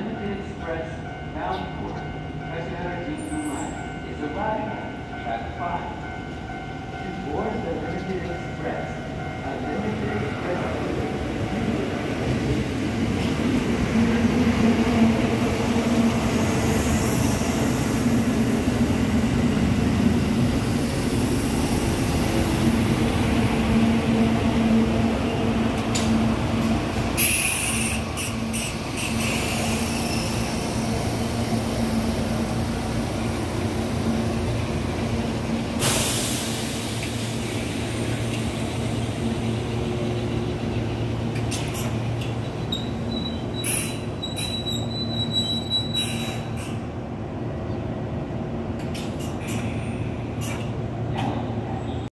limited express bound for Kashihara Jingu Line is arriving at 5.